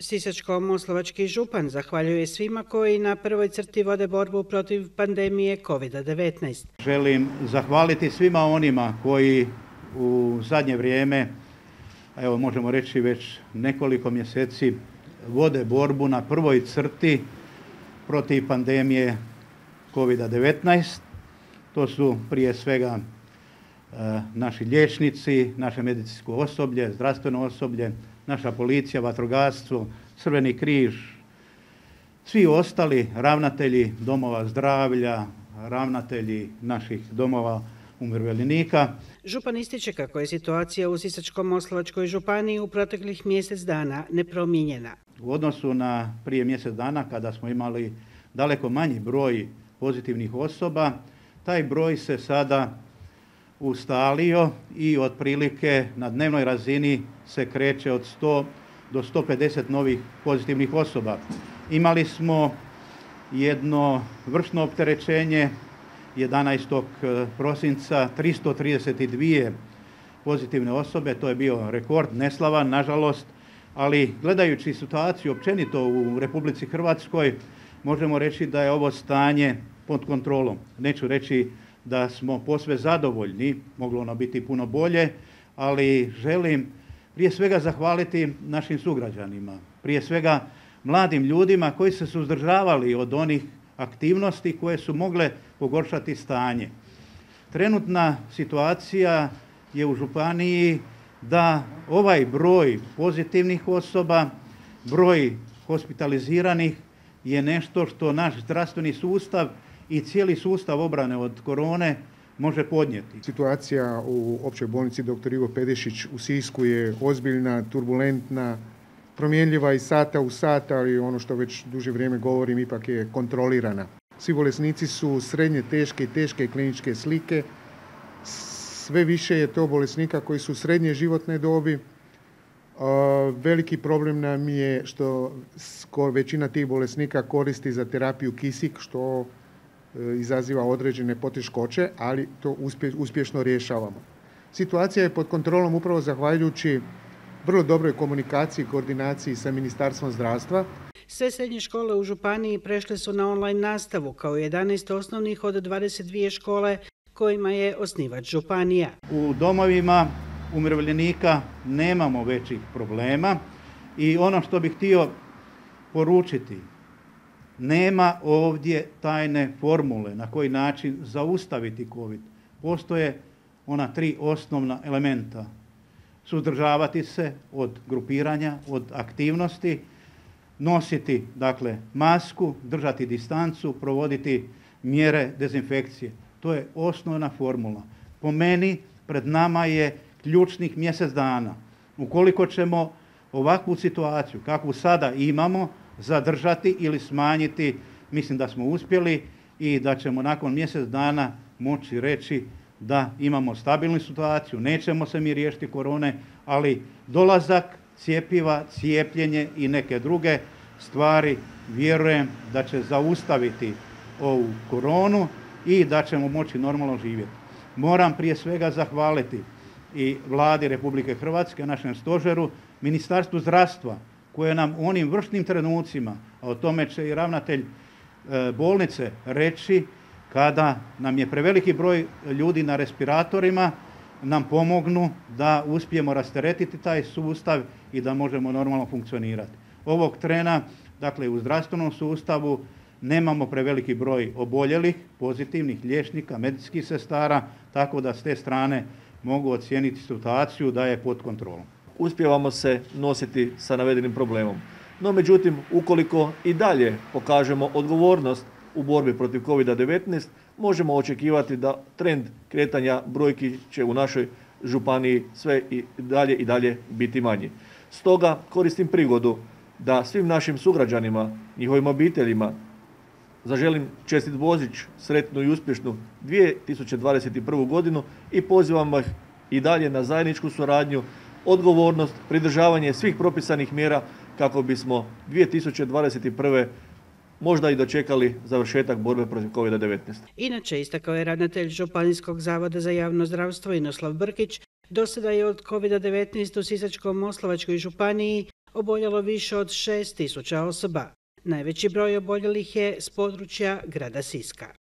Sisačko-Moslovački župan zahvaljuje svima koji na prvoj crti vode borbu protiv pandemije COVID-19. Želim zahvaliti svima onima koji u zadnje vrijeme, evo možemo reći već nekoliko mjeseci, vode borbu na prvoj crti protiv pandemije COVID-19. To su prije svega e, naši liječnici, naše medicinsko osoblje, zdravstveno osoblje, naša policija, vatrogastvo, Crveni križ, svi ostali ravnatelji domova zdravlja, ravnatelji naših domova umirovljenika. Župan ističe kako je situacija u Sisačko-Moslavačkoj županiji u proteklih mjesec dana nepromijenjena. U odnosu na prije mjesec dana kada smo imali daleko manji broj pozitivnih osoba, taj broj se sada ustalio i otprilike na dnevnoj razini se kreće od 100 do 150 novih pozitivnih osoba. Imali smo jedno vršno opterećenje 11. Eh, prosinca 332 pozitivne osobe, to je bio rekord, neslavan nažalost, ali gledajući situaciju općenito u Republici Hrvatskoj možemo reći da je ovo stanje pod kontrolom. Neću reći da smo posve zadovoljni, moglo ono biti puno bolje, ali želim prije svega zahvaliti našim sugrađanima, prije svega mladim ljudima koji se suzdržavali od onih aktivnosti koje su mogle pogoršati stanje. Trenutna situacija je u županiji da ovaj broj pozitivnih osoba, broj hospitaliziranih je nešto što naš zdravstveni sustav i cijeli sustav obrane od korone može podnijeti. Situacija u općoj bolnici dr. Ivo Pedešić u Sisku je ozbiljna, turbulentna, promjenljiva iz sata u sat, ali ono što već duže vrijeme govorim ipak je kontrolirana. Svi bolesnici su srednje teške i teške kliničke slike. Sve više je to bolesnika koji su srednje životne dobi. Veliki problem nam je što većina tih bolesnika koristi za terapiju kisik, što E, izaziva određene poteškoće, ali to uspješno rješavamo. Situacija je pod kontrolom upravo zahvaljujući vrlo dobroj komunikaciji i koordinaciji sa Ministarstvom zdravstva. Sve srednje škole u Županiji prešle su na online nastavu, kao 11 osnovnih od 22 škole kojima je osnivač Županija. U domovima umirovljenika nemamo većih problema i ono što bih htio poručiti nema ovdje tajne formule na koji način zaustaviti COVID. Postoje ona tri osnovna elementa. Suzdržavati se od grupiranja, od aktivnosti, nositi dakle masku, držati distancu, provoditi mjere dezinfekcije. To je osnovna formula. Po meni pred nama je ključnih mjesec dana. Ukoliko ćemo ovakvu situaciju kakvu sada imamo, zadržati ili smanjiti, mislim da smo uspjeli i da ćemo nakon mjesec dana moći reći da imamo stabilnu situaciju, nećemo se mi riješiti korone, ali dolazak cijepiva, cijepljenje i neke druge stvari vjerujem da će zaustaviti ovu koronu i da ćemo moći normalno živjeti. Moram prije svega zahvaliti i vladi Republike Hrvatske, našem stožeru, Ministarstvu zdravstva koje nam u onim vršnim trenucima, a o tome će i ravnatelj e, bolnice reći, kada nam je preveliki broj ljudi na respiratorima, nam pomognu da uspijemo rasteretiti taj sustav i da možemo normalno funkcionirati. Ovog trena, dakle u zdravstvenom sustavu, nemamo preveliki broj oboljelih, pozitivnih liječnika, medicinskih sestara, tako da s te strane mogu ocijeniti situaciju da je pod kontrolom uspjevamo se nositi sa navedenim problemom. No međutim, ukoliko i dalje pokažemo odgovornost u borbi protiv COVID-19, možemo očekivati da trend kretanja brojki će u našoj županiji sve i dalje i dalje biti manji. Stoga koristim prigodu da svim našim sugrađanima, njihovim obiteljima, zaželim čestit Bozić, sretnu i uspješnu 2021. godinu i pozivam ih i dalje na zajedničku suradnju odgovornost, pridržavanje svih propisanih mjera kako bismo 2021. možda i dočekali završetak borbe protiv COVID-19. Inače, istakao je ravnatelj Županijskog zavoda za javno zdravstvo Inoslav Brkić, do sada je od COVID-19 u Sisačkom Moslovačkoj županiji oboljelo više od 6000 osoba. Najveći broj oboljelih je s područja grada Siska.